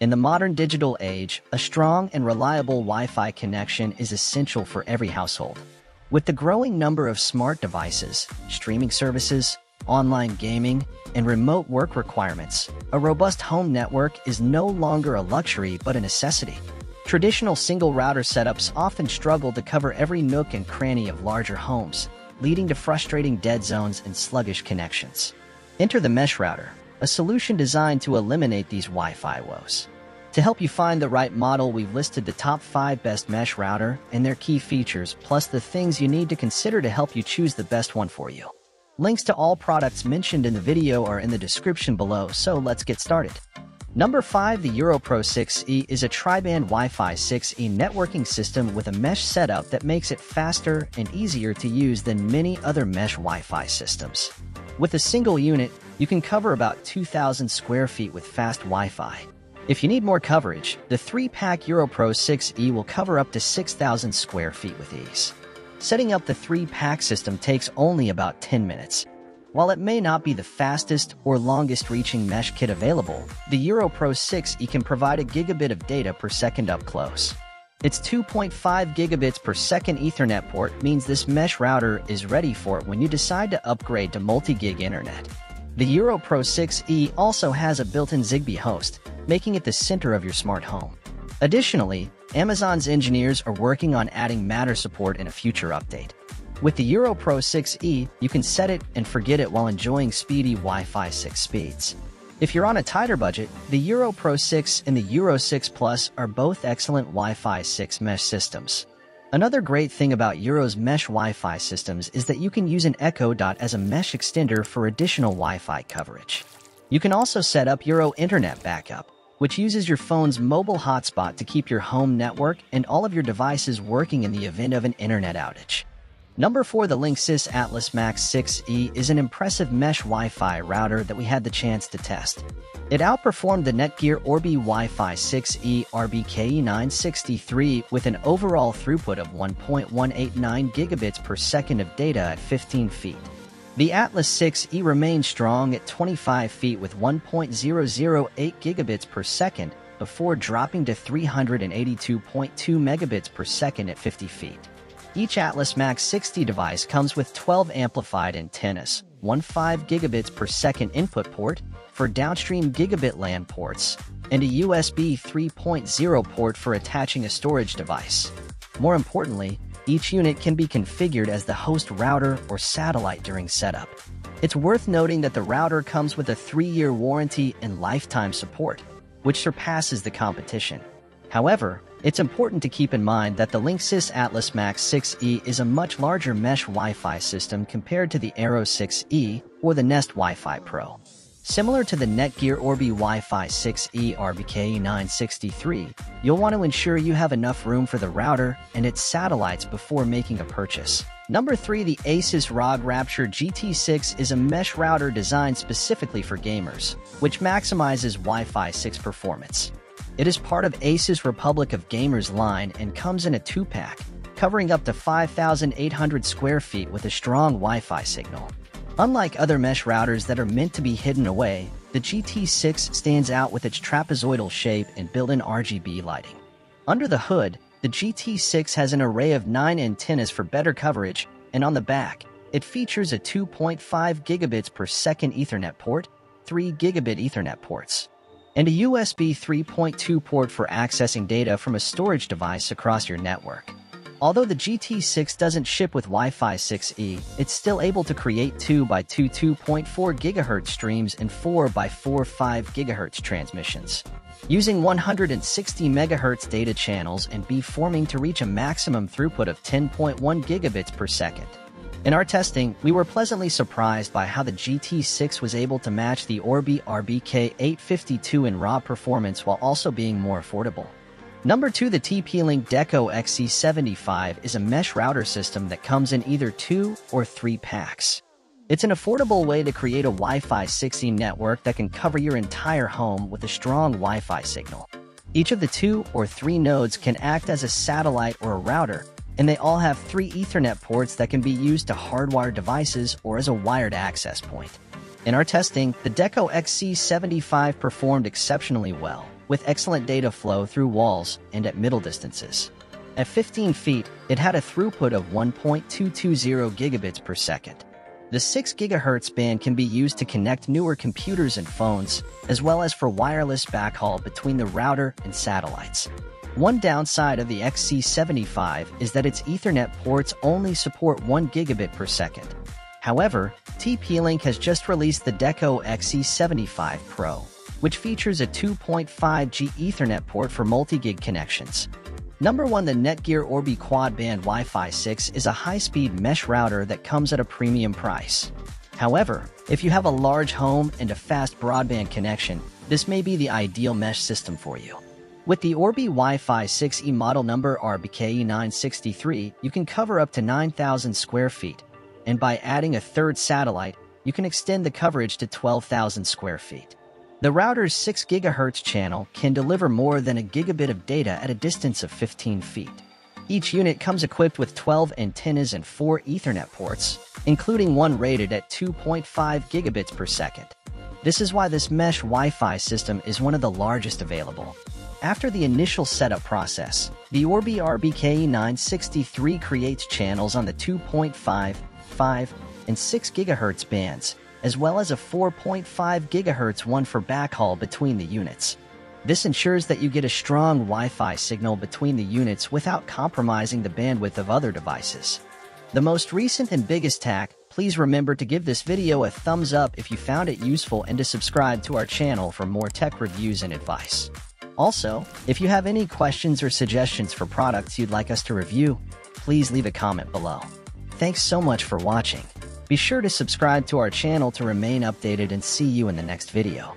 In the modern digital age, a strong and reliable Wi-Fi connection is essential for every household. With the growing number of smart devices, streaming services, online gaming, and remote work requirements, a robust home network is no longer a luxury but a necessity. Traditional single router setups often struggle to cover every nook and cranny of larger homes, leading to frustrating dead zones and sluggish connections. Enter the mesh router, a solution designed to eliminate these Wi-Fi woes. To help you find the right model, we've listed the top 5 best mesh router and their key features, plus the things you need to consider to help you choose the best one for you. Links to all products mentioned in the video are in the description below, so let's get started. Number 5 The Eero Pro 6E is a tri-band Wi-Fi 6E networking system with a mesh setup that makes it faster and easier to use than many other mesh Wi-Fi systems. With a single unit, you can cover about 2,000 square feet with fast Wi-Fi. If you need more coverage, the 3-pack Eero Pro 6E will cover up to 6,000 square feet with ease. Setting up the 3-pack system takes only about 10 minutes. While it may not be the fastest or longest-reaching mesh kit available, the Eero Pro 6E can provide a gigabit of data per second up close. Its 2.5 gigabits per second Ethernet port means this mesh router is ready for it when you decide to upgrade to multi-gig internet. The Eero Pro 6E also has a built-in Zigbee host, making it the center of your smart home. Additionally, Amazon's engineers are working on adding Matter support in a future update. With the Eero Pro 6E, you can set it and forget it while enjoying speedy Wi-Fi 6 speeds. If you're on a tighter budget, the Eero Pro 6 and the Eero 6 Plus are both excellent Wi-Fi 6 mesh systems. Another great thing about Eero's mesh Wi-Fi systems is that you can use an Echo Dot as a mesh extender for additional Wi-Fi coverage. You can also set up Eero Internet Backup, which uses your phone's mobile hotspot to keep your home network and all of your devices working in the event of an internet outage. Number 4 The Linksys Atlas Max 6E is an impressive mesh Wi-Fi router that we had the chance to test. It outperformed the Netgear Orbi Wi-Fi 6E RBKE963 with an overall throughput of 1.189 gigabits per second of data at 15 feet. The Atlas 6E remained strong at 25 feet with 1.008 gigabits per second before dropping to 382.2 megabits per second at 50 feet. Each Atlas Max 6E device comes with 12 amplified antennas, one 5 gigabits per second input port, for downstream gigabit LAN ports, and a USB 3.0 port for attaching a storage device. More importantly, each unit can be configured as the host router or satellite during setup. It's worth noting that the router comes with a 3-year warranty and lifetime support, which surpasses the competition. However, it's important to keep in mind that the Linksys Atlas Max 6E is a much larger mesh Wi-Fi system compared to the Eero 6E or the Nest Wi-Fi Pro. Similar to the Netgear Orbi Wi-Fi 6E RBKE963, you'll want to ensure you have enough room for the router and its satellites before making a purchase. Number 3 The Asus ROG Rapture GT6 is a mesh router designed specifically for gamers, which maximizes Wi-Fi 6 performance. It is part of Asus Republic of Gamers line and comes in a 2-pack, covering up to 5,800 square feet with a strong Wi-Fi signal. Unlike other mesh routers that are meant to be hidden away, the GT6 stands out with its trapezoidal shape and built-in RGB lighting. Under the hood, the GT6 has an array of 9 antennas for better coverage, and on the back, it features a 2.5 gigabits per second Ethernet port, 3 gigabit Ethernet ports, and a USB 3.2 port for accessing data from a storage device across your network. Although the GT6 doesn't ship with Wi-Fi 6E, it's still able to create 2 by 2 2.4 GHz streams and 4 by 4 5 GHz transmissions. Using 160 MHz data channels and beamforming to reach a maximum throughput of 10.1 gigabits per second. In our testing, we were pleasantly surprised by how the GT6 was able to match the Orbi RBK852 in raw performance while also being more affordable. Number 2 The TP-Link Deco XE75 is a mesh router system that comes in either 2 or 3 packs. It's an affordable way to create a Wi-Fi 6E network that can cover your entire home with a strong Wi-Fi signal. Each of the two or three nodes can act as a satellite or a router, and they all have three Ethernet ports that can be used to hardwire devices or as a wired access point. In our testing, the Deco XE75 performed exceptionally well, with excellent data flow through walls and at middle distances. At 15 feet, it had a throughput of 1.220 gigabits per second. The 6 GHz band can be used to connect newer computers and phones, as well as for wireless backhaul between the router and satellites. One downside of the XE75 is that its Ethernet ports only support 1 gigabit per second. However, TP-Link has just released the Deco XE75 Pro, which features a 2.5G Ethernet port for multi-gig connections. Number 1 The Netgear Orbi Quad Band Wi-Fi 6 is a high-speed mesh router that comes at a premium price. However, if you have a large home and a fast broadband connection, this may be the ideal mesh system for you. With the Orbi Wi-Fi 6E model number RBKE963, you can cover up to 9,000 square feet, and by adding a third satellite, you can extend the coverage to 12,000 square feet. The router's 6 GHz channel can deliver more than a gigabit of data at a distance of 15 feet. Each unit comes equipped with 12 antennas and 4 Ethernet ports, including one rated at 2.5 gigabits per second. This is why this mesh Wi-Fi system is one of the largest available. After the initial setup process, the Orbi RBKE963 creates channels on the 2.5, 5, and 6 GHz bands, as well as a 4.5 GHz one for backhaul between the units. This ensures that you get a strong Wi-Fi signal between the units without compromising the bandwidth of other devices. The most recent and biggest hack, please remember to give this video a thumbs up if you found it useful and to subscribe to our channel for more tech reviews and advice. Also, if you have any questions or suggestions for products you'd like us to review, please leave a comment below. Thanks so much for watching. Be sure to subscribe to our channel to remain updated and see you in the next video.